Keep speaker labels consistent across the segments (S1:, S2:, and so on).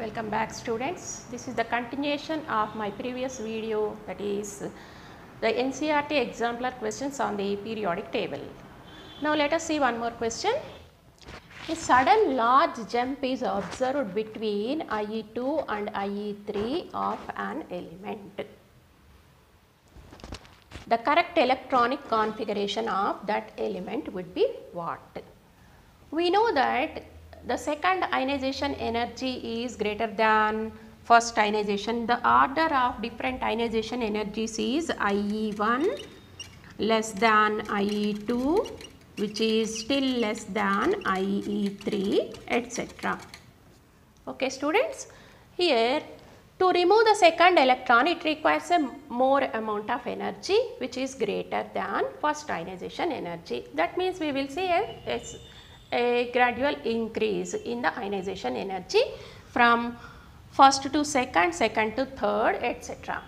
S1: Welcome back students. This is the continuation of my previous video that is the NCERT exemplar questions on the periodic table. Now let us see one more question. A sudden large jump is observed between IE2 and IE3 of an element. The correct electronic configuration of that element would be what? We know that the second ionization energy is greater than first ionization. The order of different ionization energies is IE1 less than IE2 which is still less than IE3 etc. Okay students, here to remove the second electron it requires a more amount of energy which is greater than first ionization energy. That means we will see a, a a gradual increase in the ionization energy from first to second, second to third etc.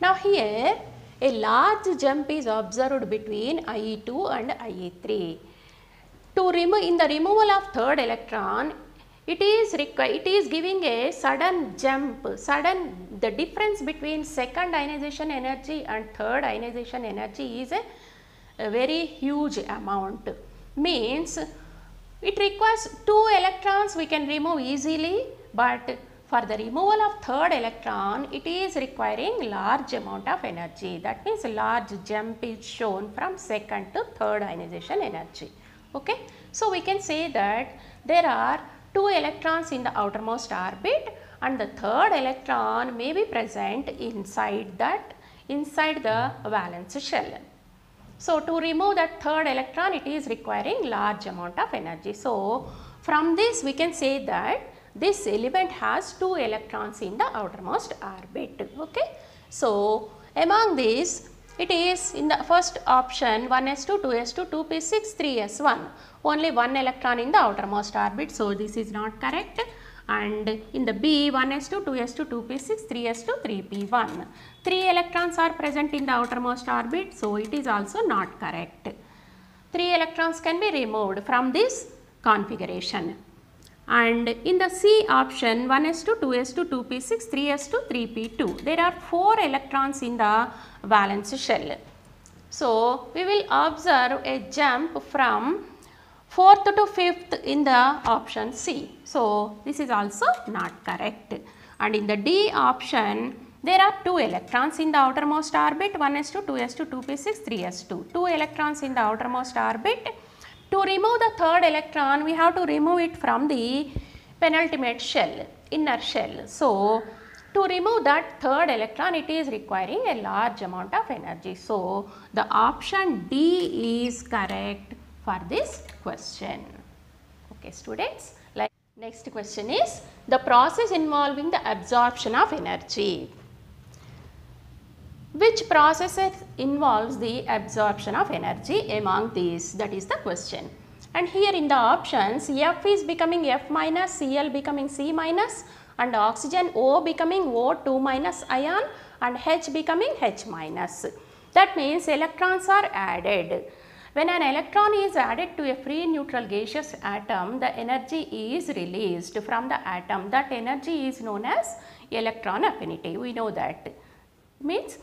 S1: Now here a large jump is observed between IE2 and IE3. To remove in the removal of third electron it is it is giving a sudden jump, sudden the difference between second ionization energy and third ionization energy is a, a very huge amount means it requires two electrons we can remove easily but for the removal of third electron it is requiring large amount of energy that means large jump is shown from second to third ionization energy okay. So we can say that there are two electrons in the outermost orbit and the third electron may be present inside that inside the valence shell. So, to remove that third electron it is requiring large amount of energy. So, from this we can say that this element has two electrons in the outermost orbit. Okay. So, among these it is in the first option 1s2, 2s2, 2p6, 3s1 only one electron in the outermost orbit. So, this is not correct and in the B 1s2, 2s2, 2p6, 3s2, 3p1. 3 electrons are present in the outermost orbit. So, it is also not correct. 3 electrons can be removed from this configuration. And in the C option 1s2, 2s2, 2p6, 3s2, 3p2 there are 4 electrons in the valence shell. So, we will observe a jump from fourth to fifth in the option C. So, this is also not correct. And in the D option, there are 2 electrons in the outermost orbit 1s2, 2s2, 2p6, 3s2. 2 electrons in the outermost orbit. To remove the third electron, we have to remove it from the penultimate shell, inner shell. So, to remove that third electron, it is requiring a large amount of energy. So, the option D is correct for this question. Okay students, like next question is the process involving the absorption of energy. Which process involves the absorption of energy among these? That is the question. And here in the options, F is becoming F minus, Cl becoming C minus and oxygen O becoming O2 minus ion and H becoming H minus. That means electrons are added. When an electron is added to a free neutral gaseous atom, the energy is released from the atom. That energy is known as electron affinity. We know that. Means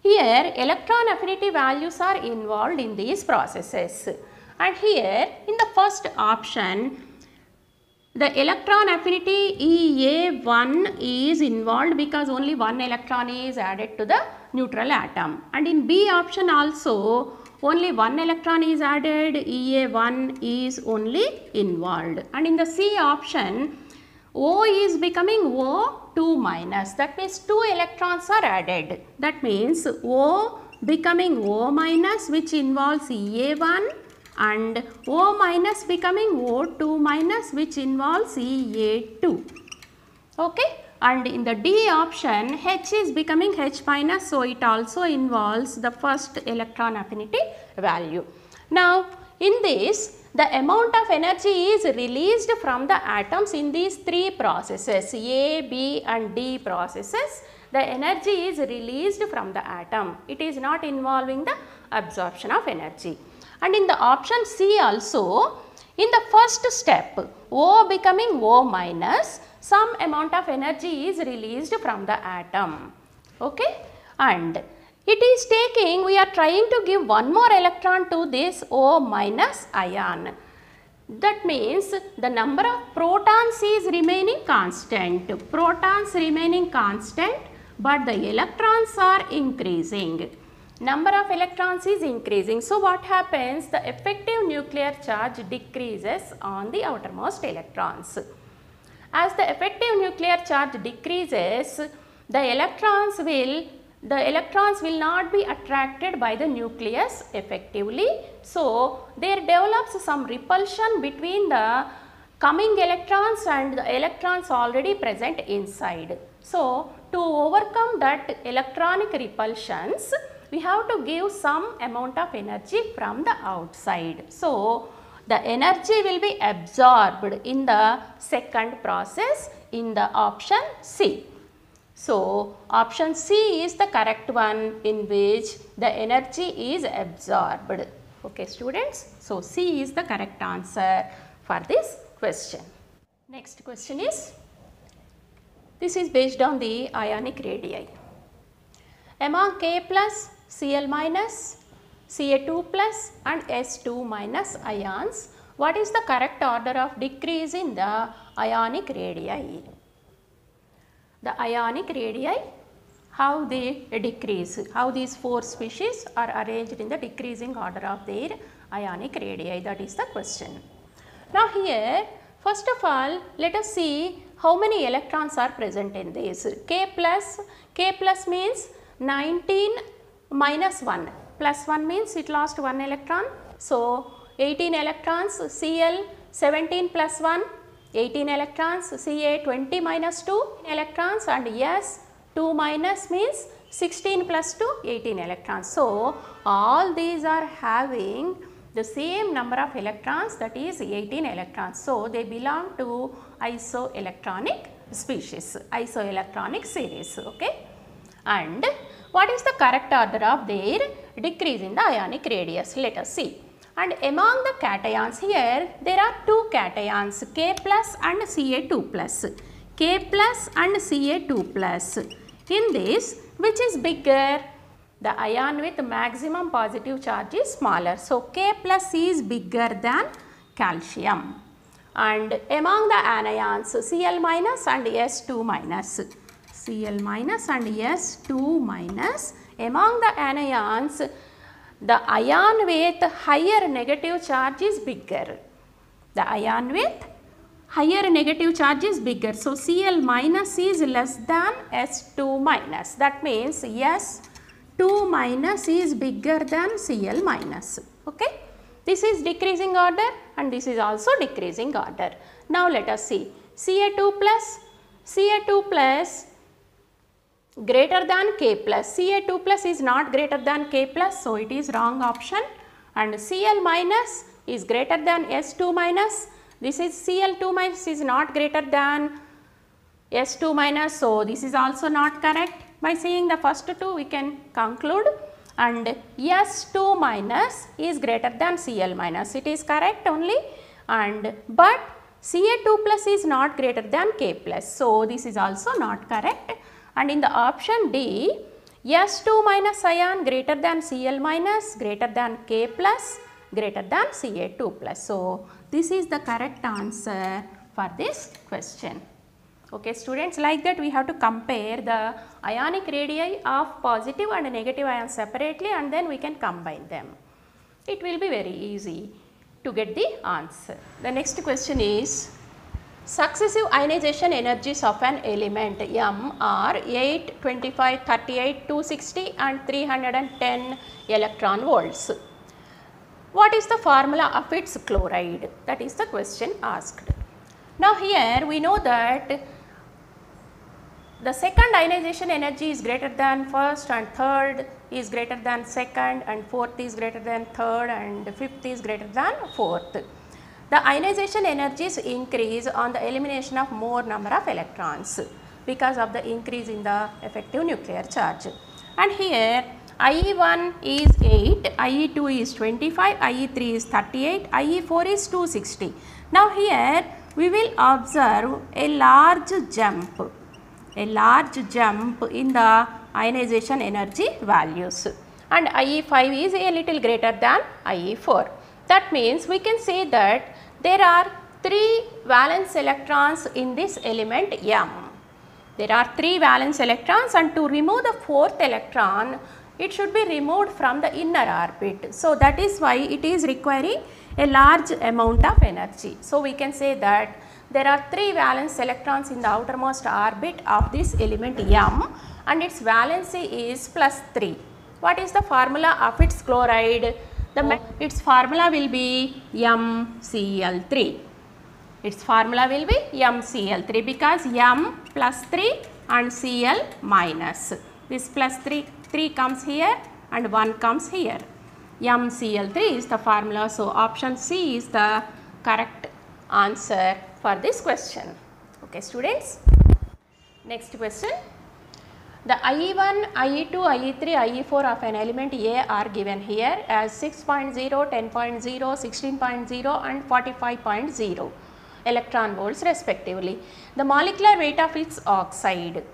S1: here electron affinity values are involved in these processes. And here in the first option, the electron affinity EA1 is involved because only one electron is added to the neutral atom. And in B option also, only one electron is added, EA1 is only involved. And in the C option, O is becoming O2 minus. That means two electrons are added. That means O becoming O minus which involves EA1 and O minus becoming O2 minus which involves EA2. Okay and in the D option H is becoming H minus so it also involves the first electron affinity value. Now in this the amount of energy is released from the atoms in these three processes A, B and D processes. The energy is released from the atom. It is not involving the absorption of energy. And in the option C also in the first step O becoming O minus some amount of energy is released from the atom. Okay? And it is taking, we are trying to give one more electron to this O minus ion. That means the number of protons is remaining constant. Protons remaining constant but the electrons are increasing. Number of electrons is increasing. So, what happens? The effective nuclear charge decreases on the outermost electrons. As the effective nuclear charge decreases, the electrons will the electrons will not be attracted by the nucleus effectively. So, there develops some repulsion between the coming electrons and the electrons already present inside. So, to overcome that electronic repulsions, we have to give some amount of energy from the outside. So, the energy will be absorbed in the second process in the option C. So, option C is the correct one in which the energy is absorbed. Okay students. So, C is the correct answer for this question. Next question is, this is based on the ionic radii. Among K plus, Cl minus, Ca2 plus and S2 minus ions, what is the correct order of decrease in the ionic radii? The ionic radii, how they decrease, how these four species are arranged in the decreasing order of their ionic radii, that is the question. Now here, first of all, let us see how many electrons are present in this. K plus, K plus means 19 minus 1 plus 1 means it lost 1 electron. So, 18 electrons Cl 17 plus 1 18 electrons Ca 20 minus 2 electrons and S 2 minus means 16 plus 2 18 electrons. So, all these are having the same number of electrons that is 18 electrons. So, they belong to isoelectronic species, isoelectronic series. Okay? And what is the correct order of their decrease in the ionic radius? Let us see. And among the cations here, there are two cations K plus and Ca2 plus. K plus and Ca2 plus. In this, which is bigger? The ion with maximum positive charge is smaller. So, K plus is bigger than calcium. And among the anions, Cl minus and S2 minus. Cl minus and S2 minus. Among the anions, the ion with higher negative charge is bigger. The ion with higher negative charge is bigger. So, Cl minus is less than S2 minus. That means S2 minus is bigger than Cl minus. Okay. This is decreasing order and this is also decreasing order. Now, let us see Ca2 plus Ca2 plus greater than K plus. Ca2 plus is not greater than K plus. So, it is wrong option and Cl minus is greater than S2 minus. This is Cl2 minus is not greater than S2 minus. So, this is also not correct. By seeing the first two we can conclude and S2 minus is greater than Cl minus. It is correct only and but Ca2 plus is not greater than K plus. So, this is also not correct and in the option D S2 minus ion greater than Cl minus greater than K plus greater than Ca2 plus. So, this is the correct answer for this question. Okay, students like that we have to compare the ionic radii of positive and negative ions separately and then we can combine them. It will be very easy to get the answer. The next question is successive ionization energies of an element M are 8, 25, 38, 260 and 310 electron volts. What is the formula of its chloride? That is the question asked. Now here we know that the second ionization energy is greater than first and third is greater than second and fourth is greater than third and fifth is greater than fourth. The ionization energies increase on the elimination of more number of electrons because of the increase in the effective nuclear charge. And here IE1 is 8, IE2 is 25, IE3 is 38, IE4 is 260. Now here we will observe a large jump, a large jump in the ionization energy values and IE5 is a little greater than IE4. That means we can say that there are 3 valence electrons in this element M. There are 3 valence electrons and to remove the fourth electron it should be removed from the inner orbit. So, that is why it is requiring a large amount of energy. So, we can say that there are 3 valence electrons in the outermost orbit of this element M and its valency is plus 3. What is the formula of its chloride? The oh. its formula will be MCl3. Its formula will be MCl3 because M plus 3 and Cl minus. This plus 3, 3 comes here and 1 comes here. MCl3 is the formula. So, option C is the correct answer for this question. Okay students. Next question. The IE1, IE2, IE3, IE4 of an element A are given here as 6.0, 10.0, 16.0 and 45.0 electron volts respectively. The molecular weight of its oxide.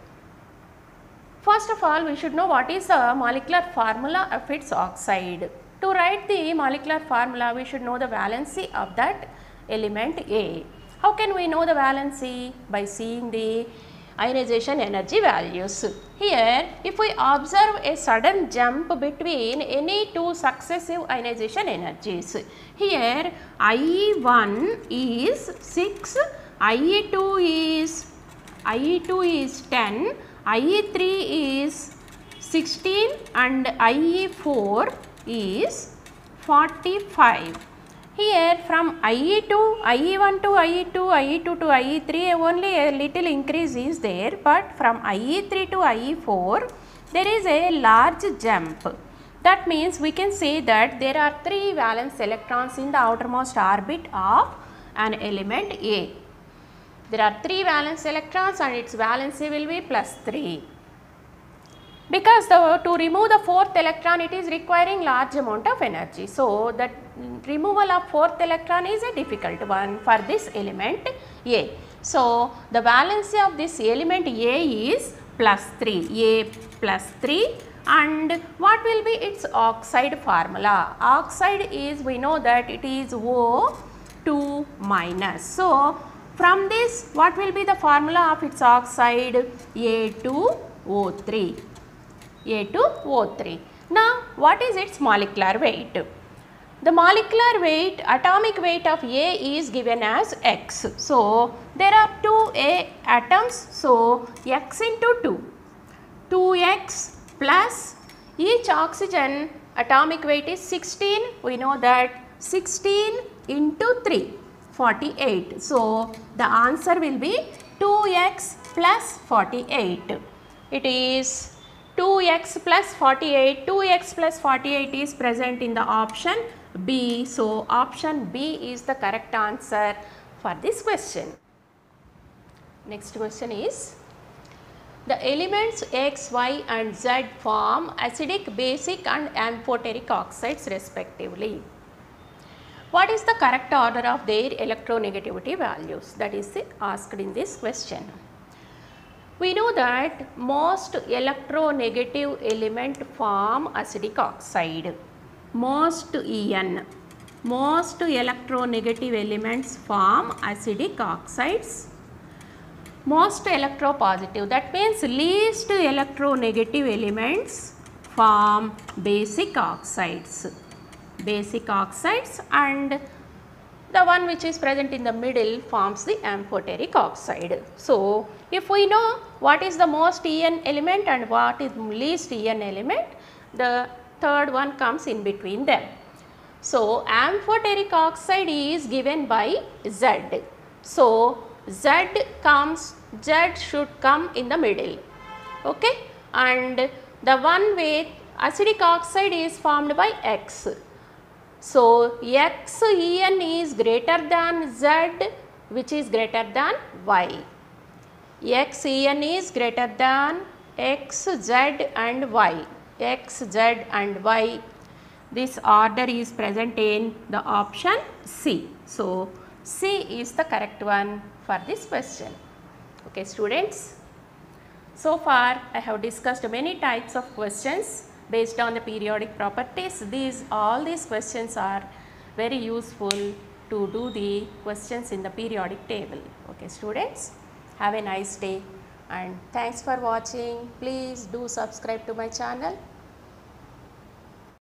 S1: First of all, we should know what is the molecular formula of its oxide. To write the molecular formula, we should know the valency of that element A. How can we know the valency? By seeing the ionization energy values. Here, if we observe a sudden jump between any two successive ionization energies, here IE1 is 6, IE2 is IE2 is 10, IE3 is 16 and IE4 is 45. Here from IE2, IE1 to IE2, IE2 to IE3 only a little increase is there but from IE3 to IE4 there is a large jump. That means we can say that there are 3 valence electrons in the outermost orbit of an element A. There are 3 valence electrons and its valency will be plus 3 because the, to remove the fourth electron it is requiring large amount of energy. So, the removal of fourth electron is a difficult one for this element A. So, the valency of this element A is plus 3, A plus 3 and what will be its oxide formula? Oxide is we know that it is O2 minus. So, from this what will be the formula of its oxide? A2O3. A2O3. Now, what is its molecular weight? The molecular weight, atomic weight of A is given as X. So, there are two A atoms. So, X into 2. 2X plus each oxygen atomic weight is 16. We know that 16 into 3, 48. So, the answer will be 2X plus 48. It is 2x plus 48, 2x plus 48 is present in the option B. So, option B is the correct answer for this question. Next question is, the elements X, Y and Z form acidic, basic and amphoteric oxides respectively. What is the correct order of their electronegativity values? That is asked in this question. We know that most electronegative element form acidic oxide. Most En, most electronegative elements form acidic oxides. Most electropositive, that means least electronegative elements form basic oxides. Basic oxides and the one which is present in the middle forms the amphoteric oxide. So, if we know what is the most En element and what is least En element, the third one comes in between them. So, amphoteric oxide is given by Z. So, Z comes, Z should come in the middle, okay? And the one with acidic oxide is formed by X. So, X En is greater than Z which is greater than Y. X En is greater than X, Z and Y. X, Z and Y. This order is present in the option C. So, C is the correct one for this question. Okay students. So far I have discussed many types of questions based on the periodic properties. These all these questions are very useful to do the questions in the periodic table. Okay students. Have a nice day and thanks for watching. Please do subscribe to my channel.